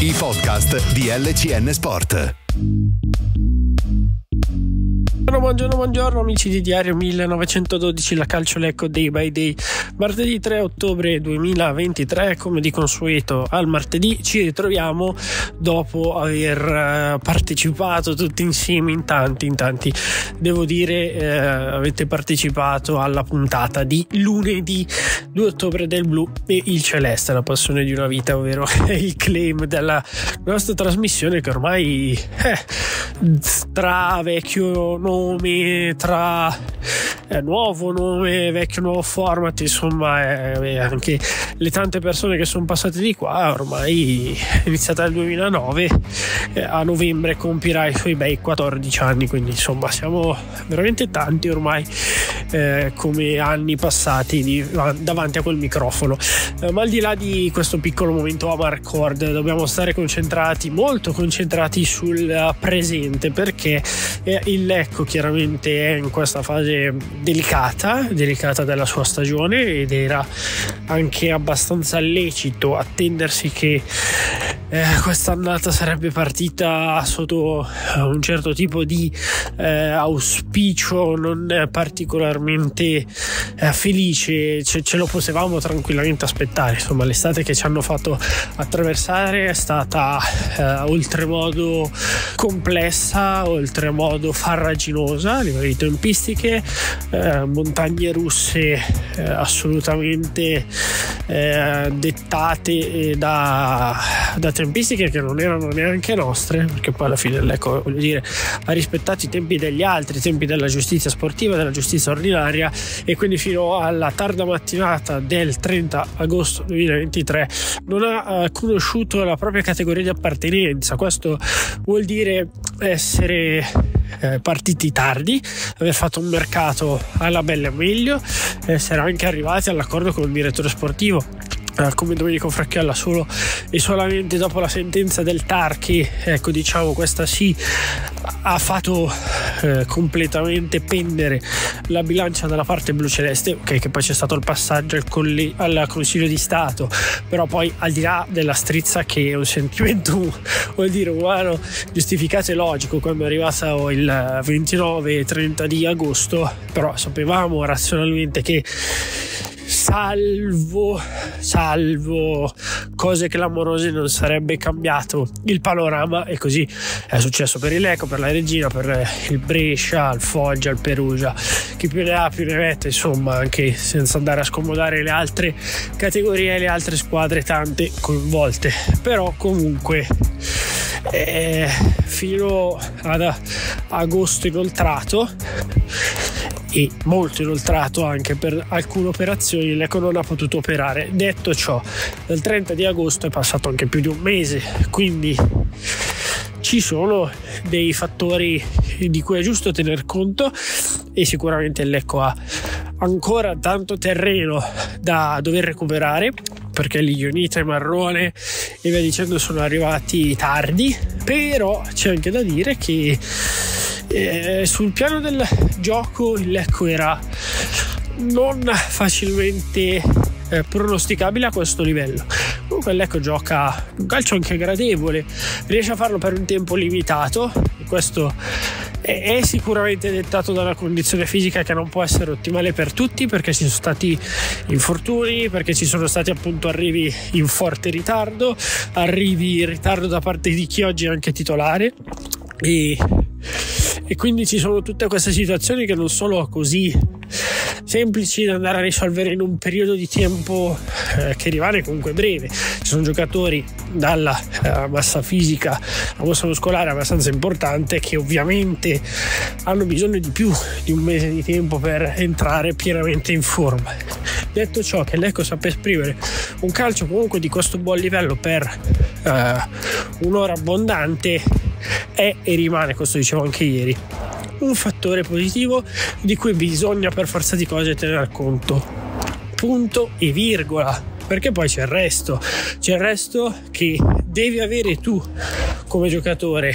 I podcast di LCN Sport. Buongiorno, buongiorno amici di Diario 1912, la Calcio Lecco Day by Day. Martedì 3 ottobre 2023, come di consueto al martedì, ci ritroviamo dopo aver eh, partecipato tutti insieme in tanti, in tanti. Devo dire, eh, avete partecipato alla puntata di lunedì 2 ottobre del blu e il celeste, la passione di una vita, ovvero il claim della nostra trasmissione che ormai eh, tra vecchio nome, tra eh, nuovo nome, vecchio nuovo format, insomma, eh, anche le tante persone che sono passate di qua, ormai iniziata nel 2009, eh, a novembre compirà i suoi bei 14 anni, quindi insomma siamo veramente tanti ormai eh, come anni passati di, davanti a quel microfono. Eh, ma al di là di questo piccolo momento a Marcord, dobbiamo stare concentrati, molto concentrati sul presente perché eh, il Lecco chiaramente è in questa fase delicata, delicata della sua stagione ed era anche abbastanza lecito attendersi che eh, quest'annata sarebbe partita sotto eh, un certo tipo di eh, auspicio non particolarmente eh, felice, ce, ce, lo potevamo tranquillamente aspettare. Insomma, l'estate che ci hanno fatto attraversare è stata eh, oltremodo complessa, oltremodo farraginosa a livello di tempistiche, eh, montagne russe assolutamente dettate da, da tempistiche che non erano neanche nostre, perché poi alla fine l'Ecco, voglio dire, ha rispettato i tempi degli altri, i tempi della giustizia sportiva, della giustizia ordinaria e quindi fino alla tarda mattinata del 30 agosto 2023 non ha uh, conosciuto la propria categoria di appartenenza. Questo vuol dire essere eh, partiti tardi, aver fatto un mercato alla bella meglio, essere anche arrivati all'accordo con il direttore sportivo eh, come Domenico Fracchialla solo e solamente dopo la sentenza del Tarchi ecco diciamo questa sì ha fatto eh, completamente pendere la bilancia dalla parte blu celeste ok che poi c'è stato il passaggio al, colli- al Consiglio di Stato però poi al di là della strizza che è un sentimento vuol dire umano giustificato e logico quando è arrivato il 29 e 30 di agosto però sapevamo razionalmente che salvo, salvo. Cose clamorose non sarebbe cambiato. Il panorama e così. È successo per il Lecco, per la Regina, per il Brescia, il Foggia, il Perugia, chi più ne ha più ne mette, insomma anche senza andare a scomodare le altre categorie e le altre squadre tante coinvolte, però comunque eh, fino ad agosto inoltrato e molto inoltrato anche per alcune operazioni l'Eco non ha potuto operare. Detto ciò, dal 30 di agosto è passato anche più di un mese, quindi ci sono dei fattori di cui è giusto tener conto e sicuramente l'Ecco ha ancora tanto terreno da dover recuperare perché l'Ionita e Marrone e via dicendo sono arrivati tardi però c'è anche da dire che eh, sul piano del gioco il Lecco era non facilmente eh, pronosticabile a questo livello. Comunque il Lecco gioca un calcio anche gradevole, riesce a farlo per un tempo limitato, questo è, è sicuramente dettato da una condizione fisica che non può essere ottimale per tutti perché ci sono stati infortuni, perché ci sono stati appunto arrivi in forte ritardo, arrivi in ritardo da parte di chi oggi è anche titolare e e quindi ci sono tutte queste situazioni che non sono così semplici da andare a risolvere in un periodo di tempo eh, che rimane comunque breve. Ci sono giocatori dalla eh, massa fisica a massa muscolare abbastanza importante che ovviamente hanno bisogno di più di un mese di tempo per entrare pienamente in forma. Detto ciò, che l'Ecco sappia esprimere un calcio comunque di questo buon livello per eh, un'ora abbondante è e rimane, questo dicevo anche ieri, un fattore positivo di cui bisogna per forza di cose tener conto. Punto e virgola. Perché poi c'è il resto, c'è il resto che devi avere tu come giocatore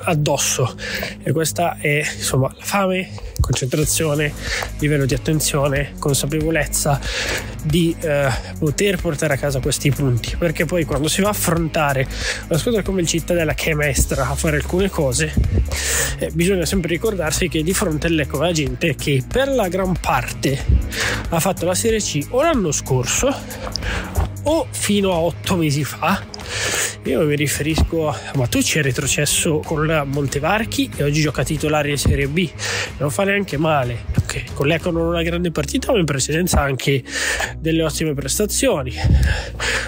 addosso. E questa è insomma la fame concentrazione, livello di attenzione, consapevolezza di eh, poter portare a casa questi punti. Perché poi quando si va a affrontare una squadra come il Cittadella che è maestra a fare alcune cose eh, bisogna sempre ricordarsi che di fronte all'Ecco la gente che per la gran parte ha fatto la Serie C o l'anno scorso o fino a otto mesi fa io mi riferisco a Matucci è retrocesso con Montevarchi e oggi gioca titolare in Serie B. Non fa neanche male okay. con l'Eco non una grande partita ma in precedenza anche delle ottime prestazioni.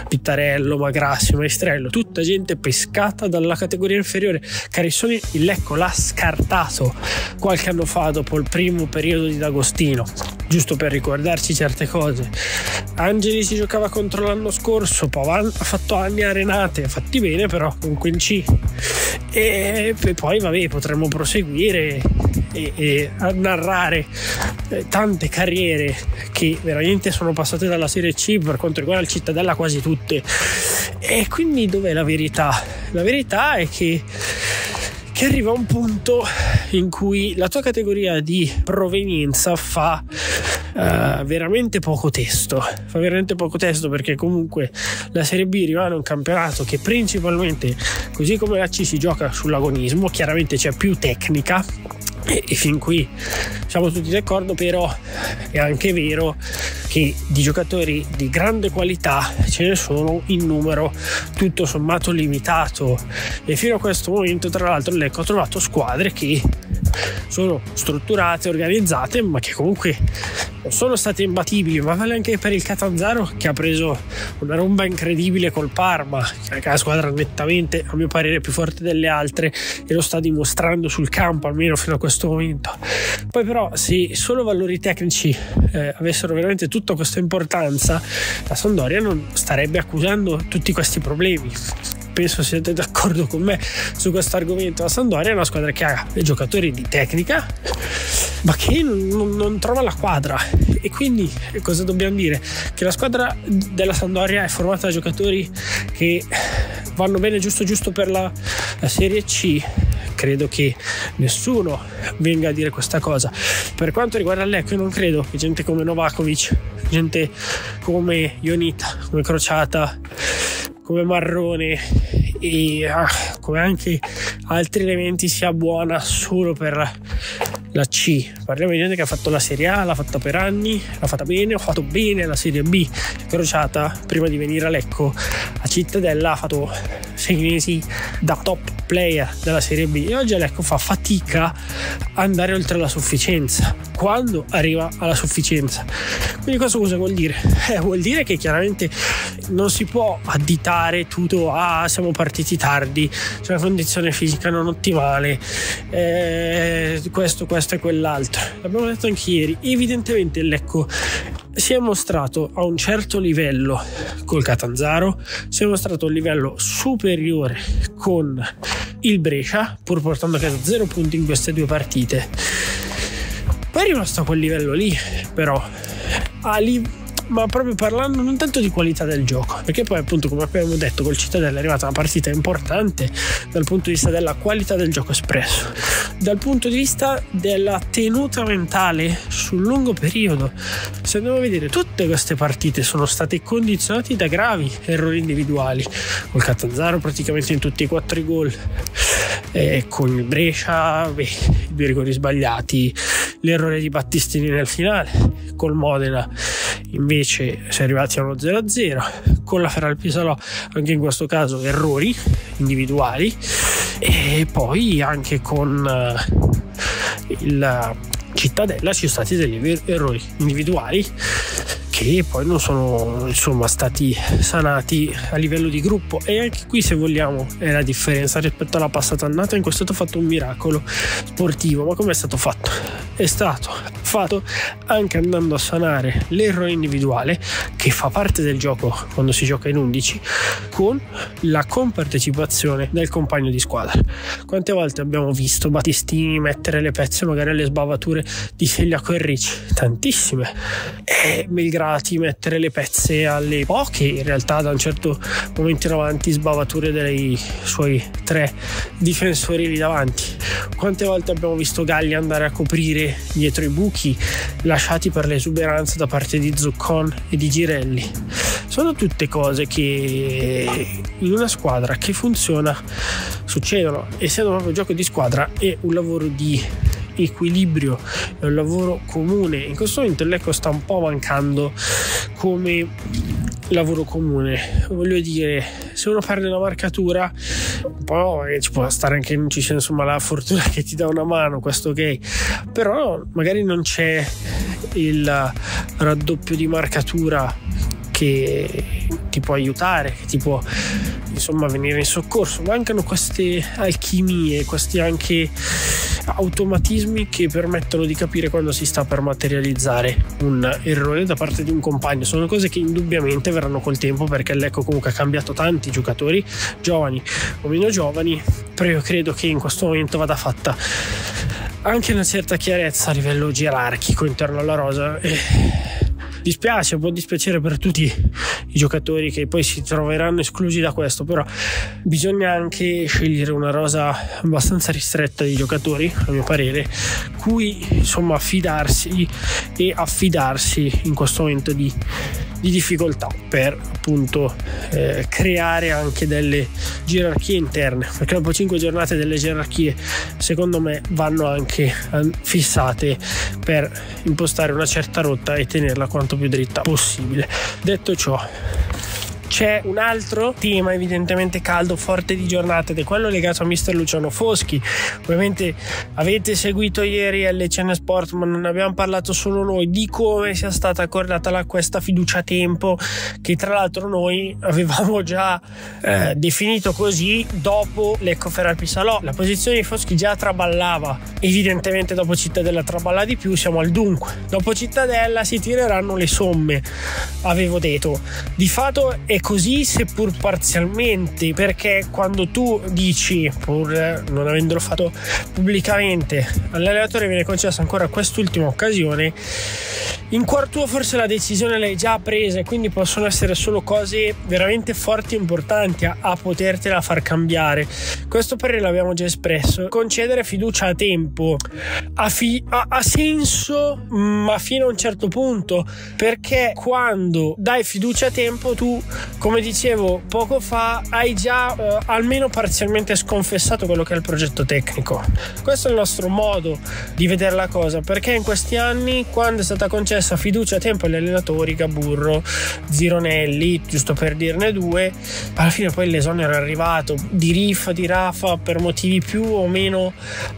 Pittarello, Magrassi, Maestrello tutta gente pescata dalla categoria inferiore. Carissoni il Lecco l'ha scartato qualche anno fa dopo il primo periodo di D'Agostino giusto per ricordarci certe cose. Angeli si giocava contro l'anno scorso Pavan ha fatto anni arenate fatti bene però comunque in C. E, e poi vabbè potremmo proseguire e, e narrare eh, tante carriere che veramente sono passate dalla Serie C per quanto riguarda il Cittadella quasi tutte. E quindi dov'è la verità? La verità è che che arriva un punto in cui la tua categoria di provenienza fa uh, veramente poco testo. Fa veramente poco testo perché comunque la Serie B rimane un campionato che principalmente, così come la C, si gioca sull'agonismo. Chiaramente c'è più tecnica, e, fin qui siamo tutti d'accordo, però è anche vero che di giocatori di grande qualità ce ne sono in numero tutto sommato limitato. E fino a questo momento tra l'altro l'Ecco ha trovato squadre che sono strutturate, organizzate, ma che comunque non sono state imbattibili, ma vale anche per il Catanzaro che ha preso una romba incredibile col Parma, che è una squadra nettamente, a mio parere, più forte delle altre e lo sta dimostrando sul campo, almeno fino a questo momento. Poi però se solo valori tecnici eh, avessero veramente tutta questa importanza, la Sandoria non starebbe accusando tutti questi problemi penso siete d'accordo con me su questo argomento. La Sandoria è una squadra che ha giocatori di tecnica, ma che non, non, trova la quadra. E quindi cosa dobbiamo dire? Che la squadra della Sandoria è formata da giocatori che vanno bene giusto giusto per la, la Serie C credo che nessuno venga a dire questa cosa. Per quanto riguarda l'Ecco, io non credo che gente come Novakovic, gente come Ionita, come Crociata, come Marrone e ah, come anche altri elementi sia buona solo per la C. Parliamo di gente che ha fatto la Serie A, l'ha fatta per anni, l'ha fatta bene, ha fatto bene la Serie B. Crociata, prima di venire a Lecco, a Cittadella ha fatto sei mesi da top player della Serie B e oggi Lecco fa fatica a andare oltre la sufficienza quando arriva alla sufficienza. Quindi questo cosa vuol dire? Eh, vuol dire che chiaramente non si può additare tutto a ah, siamo partiti tardi, c'è una condizione fisica non ottimale, eh, questo, questo e quell'altro. L'abbiamo detto anche ieri, evidentemente il Lecco si è mostrato a un certo livello col Catanzaro, si è mostrato a un livello superiore con il Brescia, pur portando a casa zero punti in queste due partite. Poi è rimasto a quel livello lì, però a livello ma proprio parlando non tanto di qualità del gioco, perché poi appunto come abbiamo detto col Cittadella è arrivata una partita importante dal punto di vista della qualità del gioco espresso, dal punto di vista della tenuta mentale sul lungo periodo. Se andiamo a vedere tutte queste partite sono state condizionate da gravi errori individuali, col Catanzaro praticamente in tutti i quattro i gol, e con il Brescia, beh, i due rigori sbagliati, l'errore di Battistini nel finale, col Modena invece si è arrivati a uno 0-0 con la Ferrari Pisalò anche in questo caso errori individuali e poi anche con uh, il Cittadella ci sono stati degli errori individuali che poi non sono insomma stati sanati a livello di gruppo e anche qui se vogliamo è la differenza rispetto alla passata annata in cui è stato fatto un miracolo sportivo ma come è stato fatto? è stato fatto anche andando a sanare l'errore individuale che fa parte del gioco quando si gioca in 11 con la compartecipazione del compagno di squadra. Quante volte abbiamo visto Battistini mettere le pezze magari alle sbavature di Segliaco e Ricci? Tantissime. E Melgrati mettere le pezze alle poche, in realtà da un certo momento in avanti, sbavature dei suoi tre difensori lì davanti. Quante volte abbiamo visto Galli andare a coprire dietro i buchi lasciati per l'esuberanza da parte di Zuccon e di Girelli? Sono tutte cose che in una squadra che funziona succedono, essendo proprio gioco di squadra e un lavoro di equilibrio, è un lavoro comune. In questo momento l'Eco sta un po' mancando come lavoro comune. Voglio dire, se uno perde una marcatura, un po' ci può stare anche non ci sia insomma la fortuna che ti dà una mano, questo ok. Però magari non c'è il raddoppio di marcatura che ti può aiutare, che ti può insomma venire in soccorso. Mancano queste alchimie, questi anche automatismi che permettono di capire quando si sta per materializzare un errore da parte di un compagno. Sono cose che indubbiamente verranno col tempo perché l'Ecco comunque ha cambiato tanti giocatori, giovani o meno giovani, però io credo che in questo momento vada fatta anche una certa chiarezza a livello gerarchico interno alla rosa. E dispiace, può dispiacere per tutti i giocatori che poi si troveranno esclusi da questo, però bisogna anche scegliere una rosa abbastanza ristretta di giocatori, a mio parere, cui insomma affidarsi e affidarsi in questo momento di di difficoltà per appunto eh, creare anche delle gerarchie interne perché dopo 5 giornate delle gerarchie secondo me vanno anche fissate per impostare una certa rotta e tenerla quanto più dritta possibile. Detto ciò c'è un altro tema evidentemente caldo, forte di giornata ed è quello legato a mister Luciano Foschi. Ovviamente avete seguito ieri LCN Sport, ma non abbiamo parlato solo noi di come sia stata accordata la, questa fiducia a tempo, che tra l'altro noi avevamo già eh, definito così dopo l'Ecco Ferrari Salò. La posizione di Foschi già traballava, evidentemente dopo Cittadella traballa di più, siamo al dunque. Dopo Cittadella si tireranno le somme, avevo detto. Di fatto è così, seppur parzialmente, perché quando tu dici, pur non avendolo fatto pubblicamente, all'allenatore viene concessa ancora quest'ultima occasione, in cuor tuo forse la decisione l'hai già presa e quindi possono essere solo cose veramente forti e importanti a, a potertela far cambiare. Questo parere l'abbiamo già espresso. Concedere fiducia a tempo ha, fi- ha, senso, ma fino a un certo punto, perché quando dai fiducia a tempo tu come dicevo poco fa, hai già eh, almeno parzialmente sconfessato quello che è il progetto tecnico. Questo è il nostro modo di vedere la cosa, perché in questi anni, quando è stata concessa fiducia a tempo agli allenatori, Gaburro, Zironelli, giusto per dirne due, alla fine poi l'esonero è arrivato di Riff, di Rafa, per motivi più o meno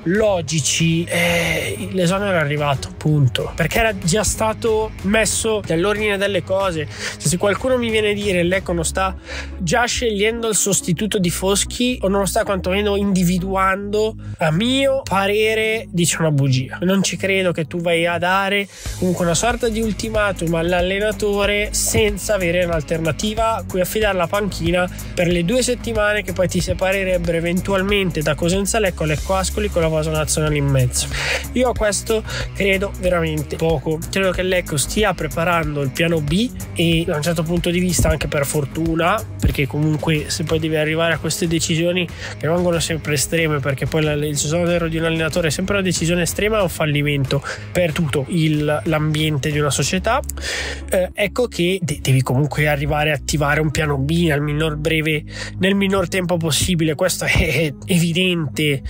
logici, eh, l'esonero è arrivato, punto. Perché era già stato messo nell'ordine delle cose. Se qualcuno mi viene a dire l'Ecco non sta già scegliendo il sostituto di Foschi o non lo sta quantomeno individuando, a mio parere dice una bugia. Non ci credo che tu vai a dare comunque una sorta di ultimatum all'allenatore senza avere un'alternativa a cui affidare la panchina per le due settimane che poi ti separerebbero eventualmente da Cosenza Lecco, Lecco Ascoli con la cosa nazionale in mezzo. Io a questo credo veramente poco. Credo che Lecco stia preparando il piano B e da un certo punto di vista anche per fortuna, perché comunque se poi devi arrivare a queste decisioni che vengono sempre estreme, perché poi il esonero di un allenatore è sempre una decisione estrema, è un fallimento per tutto il, l'ambiente di una società, eh, ecco che de- devi comunque arrivare a attivare un piano B nel minor breve, nel minor tempo possibile, questo è evidente.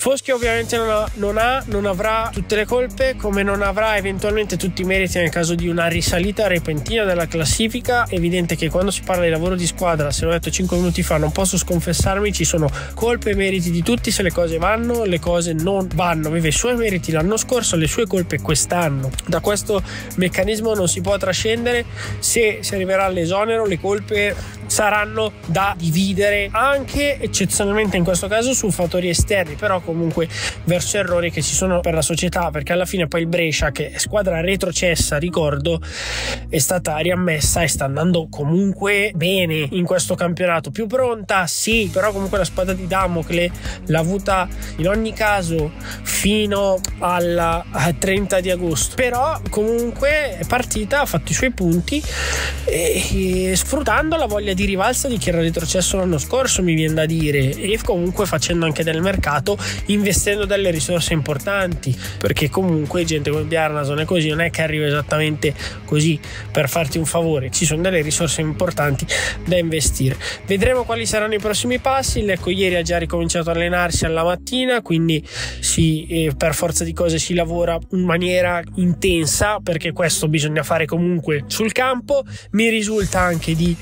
Foschi ovviamente non ha, non ha, non avrà tutte le colpe, come non avrà eventualmente tutti i meriti nel caso di una risalita repentina della classifica. È evidente che quando si parla di lavoro di squadra, se l'ho detto 5 minuti fa, non posso sconfessarmi, ci sono colpe e meriti di tutti, se le cose vanno, le cose non vanno. Aveva i suoi meriti l'anno scorso, le sue colpe quest'anno. Da questo meccanismo non si può trascendere, se si arriverà all'esonero le colpe saranno da dividere anche eccezionalmente in questo caso su fattori esterni, però comunque verso errori che ci sono per la società, perché alla fine poi il Brescia, che è squadra retrocessa, ricordo, è stata riammessa e sta andando comunque bene in questo campionato. Più pronta, sì, però comunque la spada di Damocle l'ha avuta in ogni caso fino al 30 di agosto. Però comunque è partita, ha fatto i suoi punti e, e sfruttando la voglia di rivalsa di chi era retrocesso l'anno scorso, mi viene da dire, e comunque facendo anche del mercato, investendo delle risorse importanti, perché comunque gente come Bjarnason è così, non è che arriva esattamente così per farti un favore, ci sono delle risorse importanti da investire. Vedremo quali saranno i prossimi passi. Lecco, ieri ha già ricominciato a allenarsi alla mattina, quindi si, eh, per forza di cose si lavora in maniera intensa perché questo bisogna fare comunque sul campo. Mi risulta anche di,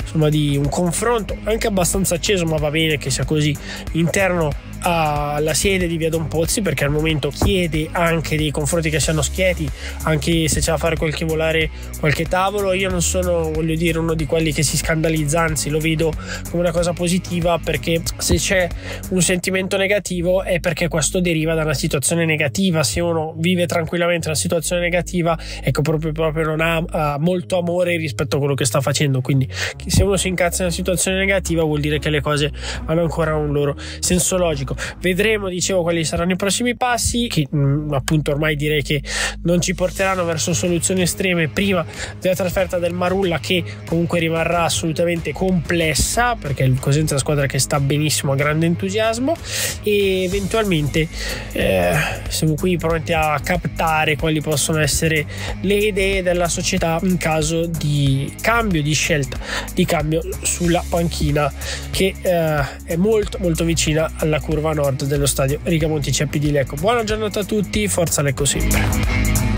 insomma, di un confronto anche abbastanza acceso, ma va bene che sia così interno alla sede di Via Don Pozzi perché al momento chiede anche dei confronti che siano schieti anche se c'è da fare qualche volare qualche tavolo. Io non sono voglio dire uno di quelli che si scandalizza anzi lo vedo come una cosa positiva perché se c'è un sentimento negativo è perché questo deriva da una situazione negativa. Se uno vive tranquillamente una situazione negativa ecco proprio, proprio non ha, ha molto amore rispetto a quello che sta facendo. Quindi se uno si incazza in una situazione negativa vuol dire che le cose hanno ancora un loro senso logico Ecco, vedremo, dicevo, quali saranno i prossimi passi, che mh, mm, appunto ormai direi che non ci porteranno verso soluzioni estreme prima della trasferta del Marulla, che comunque rimarrà assolutamente complessa, perché il Cosenza è una squadra che sta benissimo, a grande entusiasmo, e eventualmente eh, siamo qui pronti a captare quali possono essere le idee della società in caso di cambio di scelta, di cambio sulla panchina, che eh, è molto molto vicina alla curva curva nord dello stadio Riga Monticeppi di Lecco. Buona giornata a tutti, forza Lecco sempre.